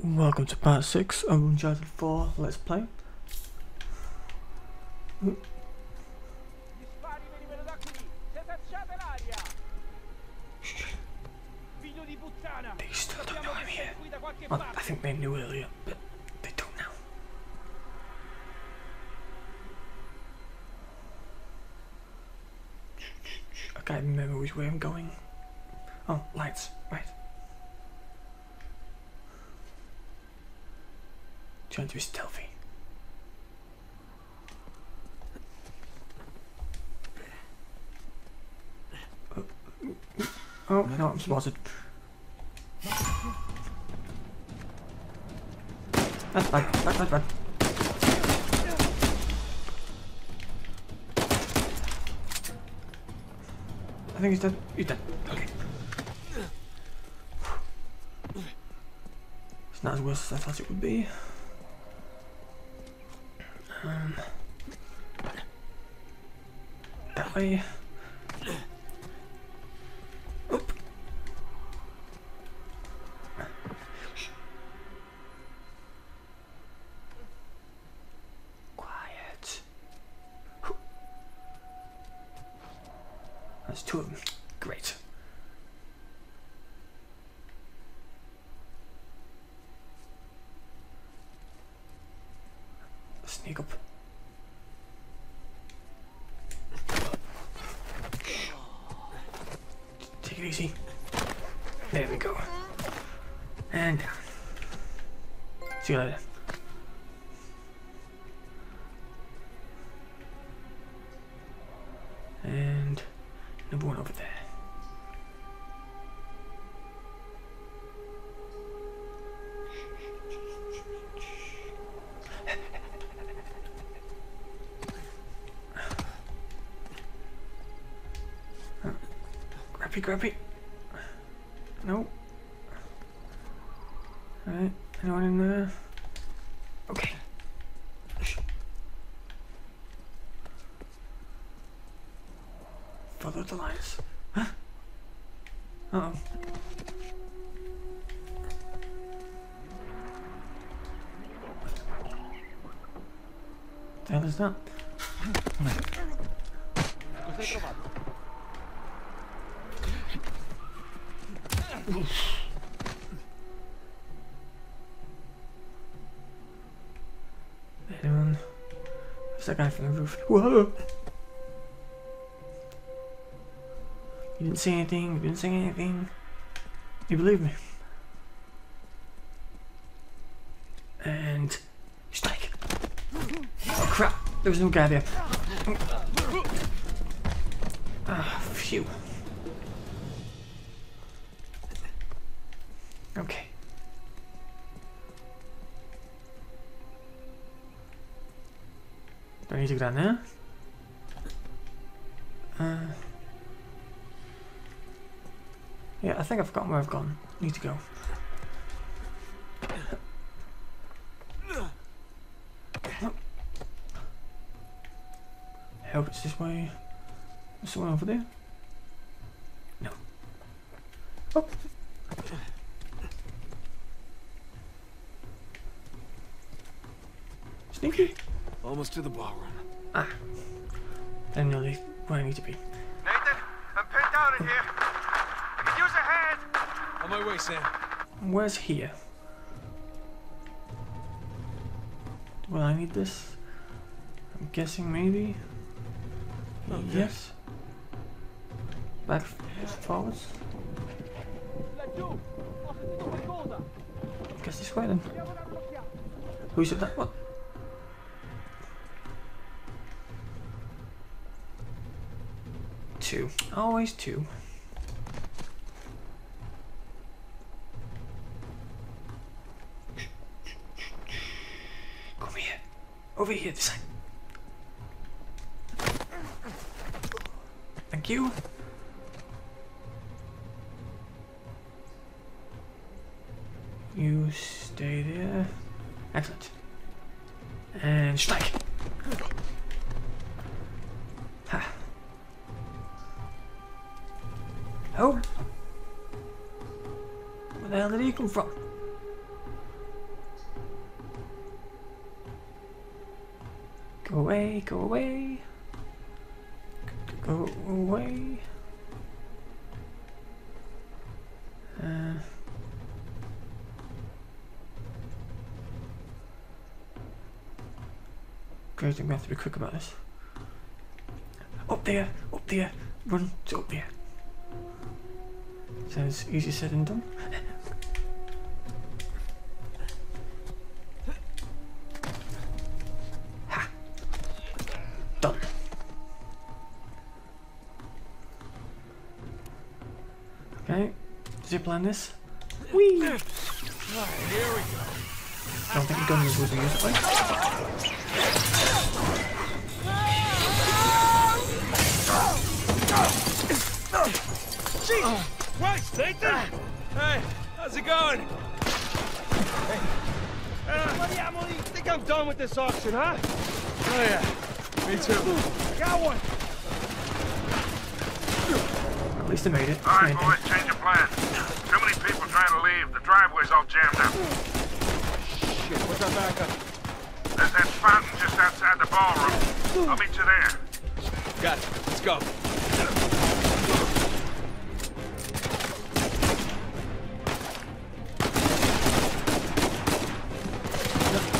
Welcome to part 6 of Uncharted 4 Let's Play. They still don't know I'm here. Well, I think they knew earlier, but they don't now. I can't remember which way I'm going. Oh, lights, right. Trying to be stealthy. Oh, oh, no, I'm spotted. That's bad, that's bad, bad. I think he's dead. He's dead. Okay. It's not as worse as I thought it would be. Um, that way. Oop. Quiet. That's two of them. Great. Sneak up. Take it easy. There we go. And down. See you later. The that? Anyone? There's that guy from the roof. Whoa! You didn't say anything, you didn't say anything. You believe me. And strike. Oh crap, there was no guy there. Ah, phew. Okay. Do I need to go down there? Uh, yeah, I think I've forgotten where I've gone. Need to go. I hope it's this way. There's someone over there? No. Oh! Sneaky! Almost to the ballroom. Ah. I know they where I need to be. Nathan, I'm pinned down in here! I could use a hand! On my way, Sam. Where's here? Will I need this? I'm guessing maybe. Oh, yes. Back forwards. Guess this way then. Who said that? What? Two. Always two. Come here. Over here this side. You. You stay there. Excellent. And strike. Ha. Oh. Where the hell did he come from? Go away, go away. Away. Uh, I'm gonna have to be quick about this. Up there, up there, run to up there. Sounds easy said and done. Zipline this. Whee! Alright, here we go. don't think the gun was using it way. Jesus Christ, Nathan! Hey, how's it going? Uh, Bloody Emily, think I'm done with this auction, huh? Oh yeah, me too. Got one. At least I made it. All right, boys, change of plan. Too many people trying to leave. The driveway's all jammed up. Shit, what's our backup? There's that fountain just outside the ballroom. I'll meet you there. Got it. Let's go.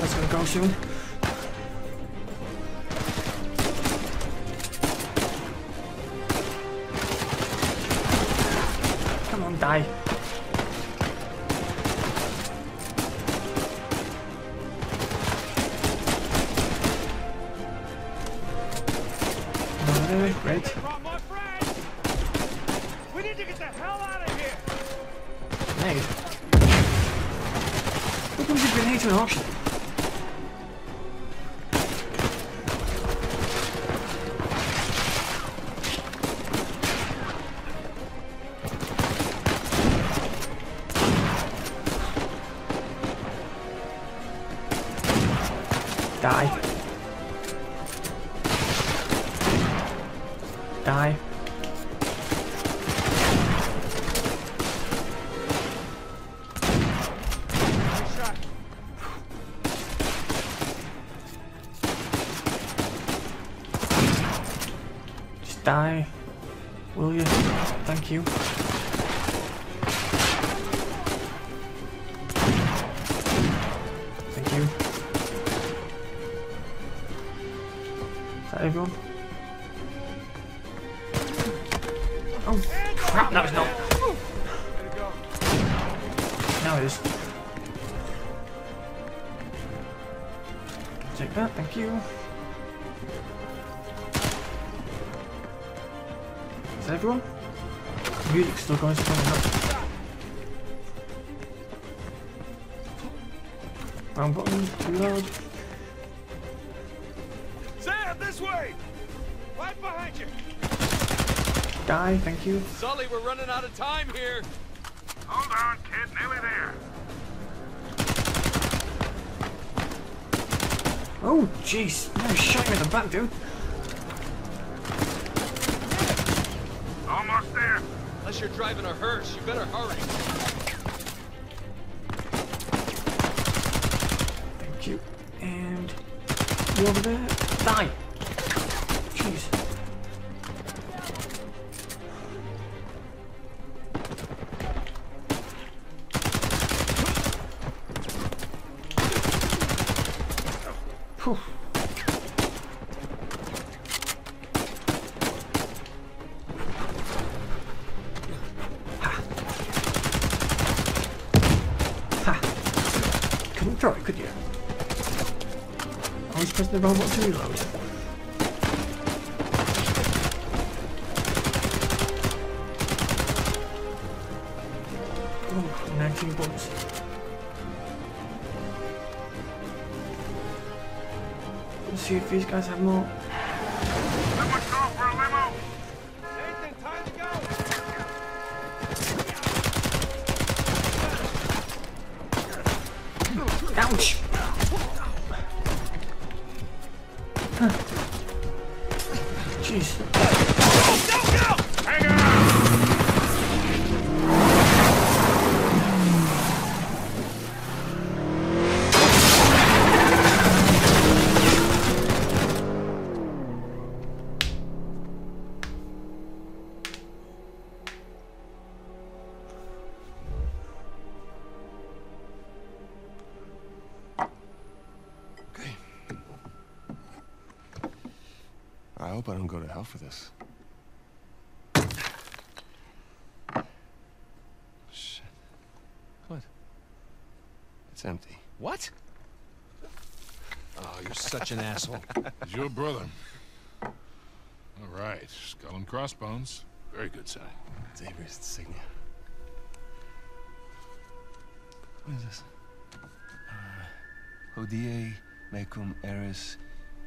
That's gonna go soon. Alright, great. Brought my friend. We need to get the hell out of here. Grenade. Who comes a grenade to an? Die. Will you? Thank you. Thank you. Is that everyone? Oh, crap, that was not. Now it is. Take that, thank you. Music's still going strong enough. Wrong button, too loud. Sam, this way! Right behind you. Die, thank you. Sully, we're running out of time here. Hold on, kid. Nearly there. Oh, jeez. No, shot me in the back, dude. Unless you're driving a hearse, you better hurry. Thank you. And you over there? Die. Was pressing the wrong button to reload. Oh, 19 bullets. Let's see if these guys have more. Hell for this. Shit. What? It's empty. What? Oh, you're such an asshole. He's your brother. All right, skull and crossbones. Very good sign. It's Avery's insignia. What is this? Uh, Hodie mecum eris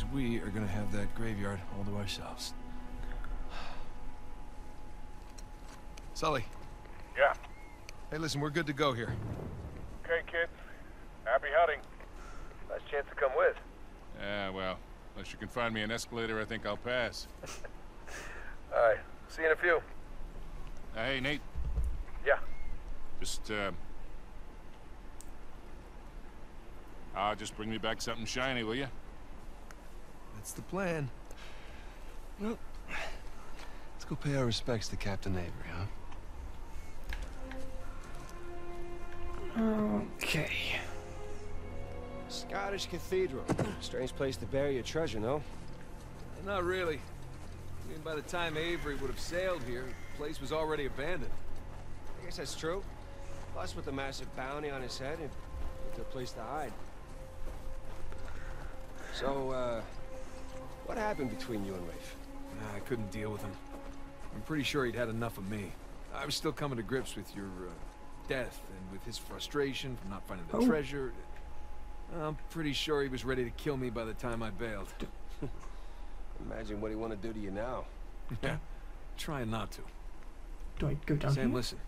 Because we are going to have that graveyard all to ourselves. Sully. Yeah. Hey, listen, we're good to go here. Okay, kids. Happy hunting. Last chance to come with. Yeah, well, unless you can find me an escalator, I think I'll pass. All right. See you in a few. Uh, hey, Nate. Yeah. Just, uh... Ah, just bring me back something shiny, will you? That's the plan. Well, let's go pay our respects to Captain Avery, huh? Okay. Scottish Cathedral. Strange place to bury your treasure, no? Not really. I mean, by the time Avery would have sailed here, the place was already abandoned. I guess that's true. Plus, with the massive bounty on his head, it with a place to hide. So, uh, what happened between you and Rafe? Nah, I couldn't deal with him. I'm pretty sure he'd had enough of me. I was still coming to grips with your uh, death and with his frustration from not finding the Oh. treasure. I'm pretty sure he was ready to kill me by the time I bailed. Imagine what he want to do to you now. Yeah, trying not to. Do I go down Sam, here? listen.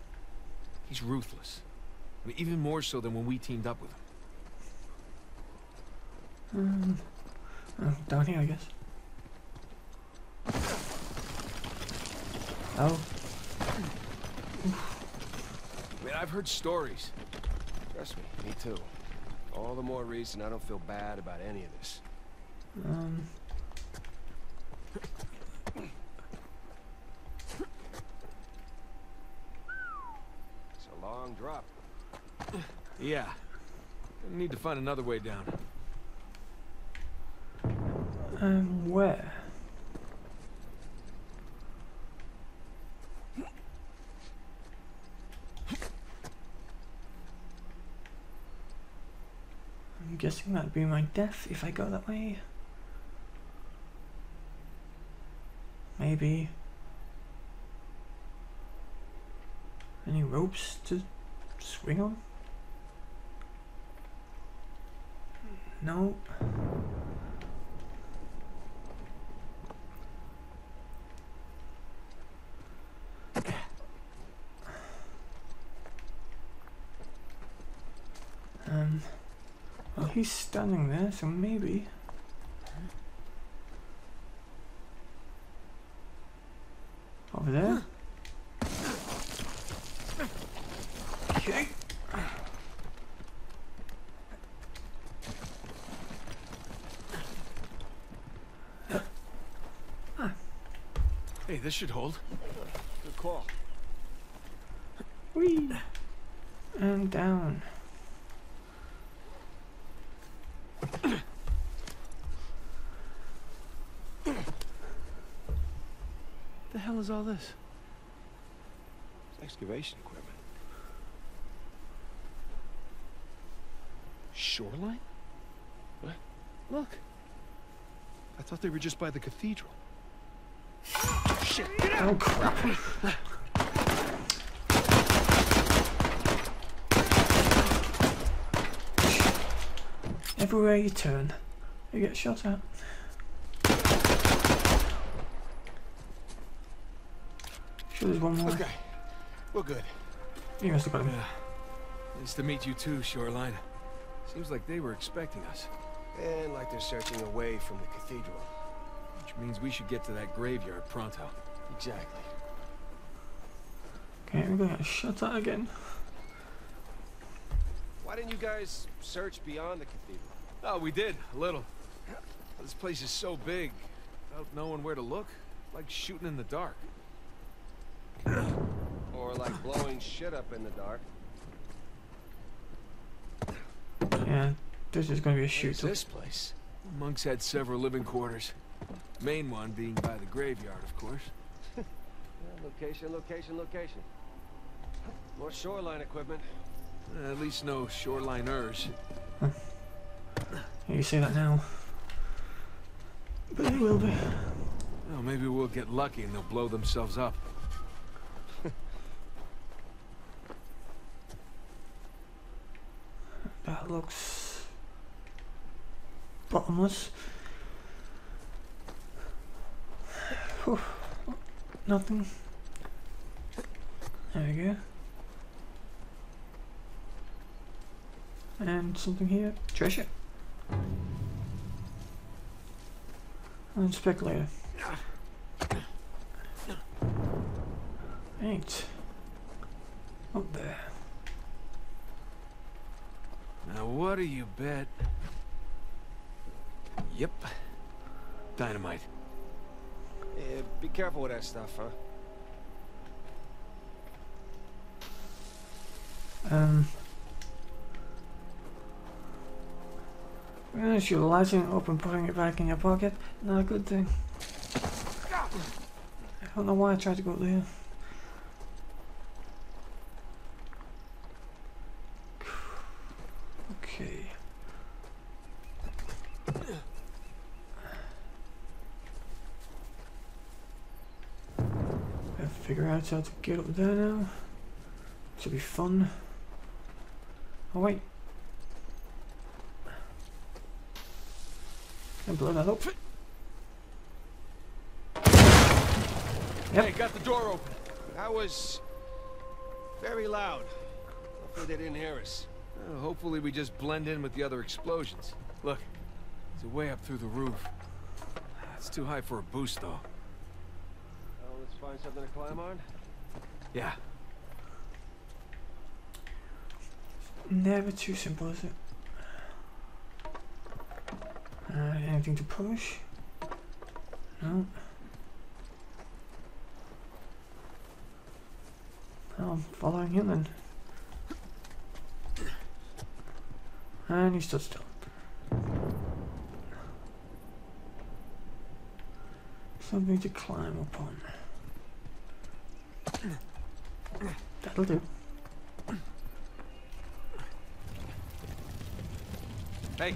He's ruthless. I mean, even more so than when we teamed up with him. Um, oh, down here, I guess. Oh, I mean, I've heard stories. Trust me, me too. All the more reason I don't feel bad about any of this. um, It's a long drop. Yeah. I need to find another way down. um, where? I'm guessing that'd be my death if I go that way. Maybe. Any ropes to swing on? No. Um, well, he's standing there, so maybe. Over there? Okay. Hey, this should hold. Good call. Whee! And down. The hell is all this? It's excavation equipment. Shoreline? What? Look. I thought they were just by the cathedral. Shit, get out! Oh crap. Everywhere you turn, you get shot at. Sure, there's one more. Okay, we're good. You must have got him. Nice to meet you too, Shoreline. Seems like they were expecting us. And like they're searching away from the cathedral. Which means we should get to that graveyard pronto. Exactly. Okay, we're gonna get shot at again. Why didn't you guys search beyond the cathedral? Oh, we did, a little. This place is so big, without knowing where to look, like shooting in the dark. Or like blowing shit up in the dark? Yeah, this is gonna be a shoot. is this place? Monks had several living quarters. Main one being by the graveyard, of course. Yeah, location, location, location. More shoreline equipment. Uh, At least no shoreliners. You say that now. But it will be. Well, maybe we'll get lucky and they'll blow themselves up. That looks bottomless. Whew. Nothing. There we go. And something here. Treasure. And speculator. Eight. Up there. Now, what do you bet? Yep. Dynamite. Yeah, be careful with that stuff, huh? Um, Finish utilizing open putting it back in your pocket. Not a good thing. I don't know why I tried to go there. Okay. Gotta figure out how to get up there now. Should be fun. Oh wait. And blow that up. Yep. Hey, got the door open. That was very loud. Hopefully they didn't hear us. Uh, hopefully we just blend in with the other explosions. Look, it's a way up through the roof. It's too high for a boost, though. Well, let's find something to climb on. Yeah. Never too simple, is it? Uh, anything to push? No. Well, I'm following him then. And he stood still. Something to climb upon. That'll do. Hey,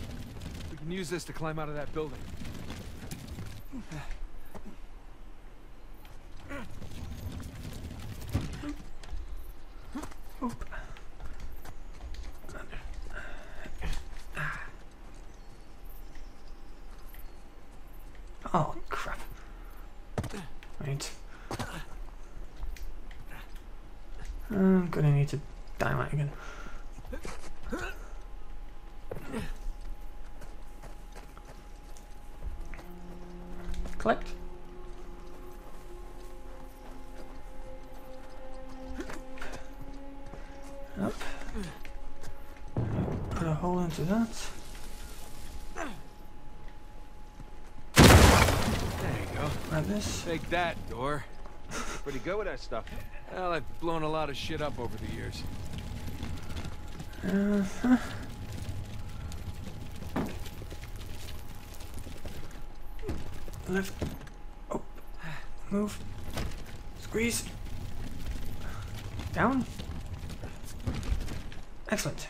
can use this to climb out of that building. Oh, crap. Right. Uh, I'm gonna need to dynamite again. Collect. Up. Put a hole into that. There you go. Like this. Take that, door. Pretty good with that stuff. Well, I've blown a lot of shit up over the years. Uh-huh. Left. Oh. Move. Squeeze. Down. Excellent.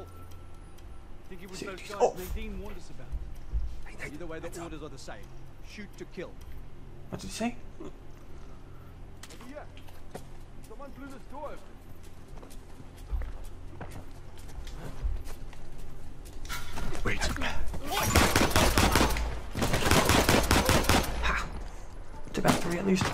Safeties think it was those guys off. Nadine warned us about. Either way, the orders are the same. Shoot to kill. What did he say? Someone blew this door open. Wait. Took out three at least.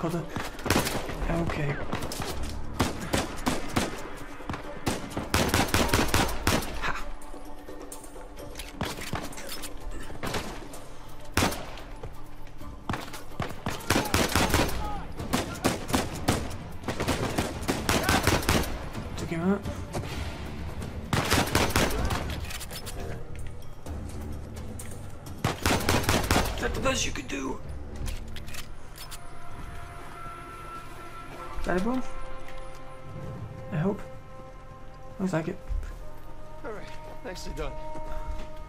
Cover. Okay. Took him out. Is that the best you could do? Is that everyone? I hope. Looks like it. All right, nicely done.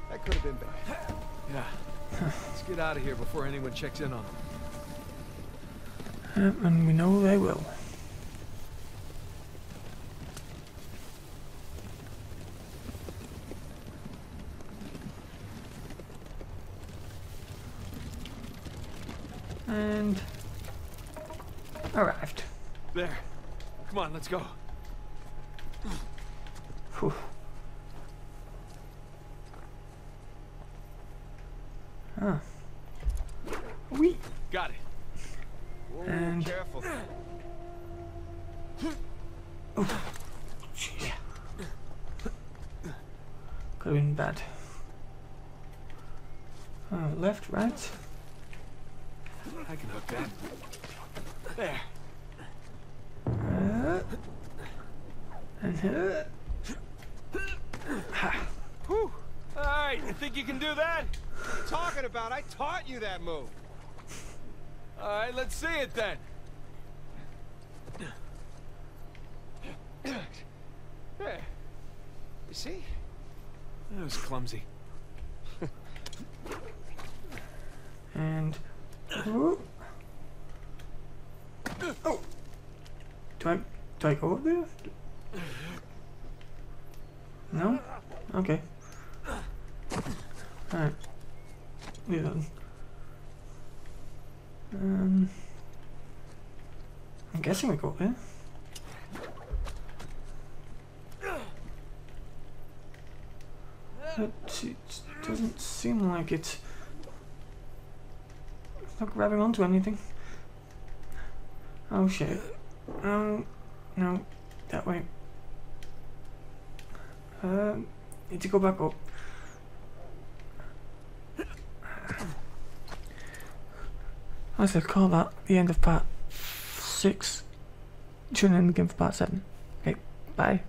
That could have been bad. Yeah. Let's get out of here before anyone checks in on them. Yep, and we know they will. And arrived. There. Come on, let's go. Whew. Ah. Wee. Got it. Whoa, And- careful. Jeez. Could have been bad. Uh, left, right. I can hook that. There. And Whew. All right, you think you can do that? What are you talking about? I taught you that move. All right, let's see it then. There. You see? That was clumsy. and oh. oh. Do I go up there? No. Okay. All right. Leave that. Um. I'm guessing we go up there. But it doesn't seem like it's it's not grabbing onto anything. Oh shit. Oh, no. That way. Um, need to go back up. I said call that the end of part six. Tune in again for part seven. Okay, bye.